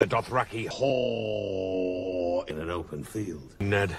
The Dothraki whore in an open field. Ned,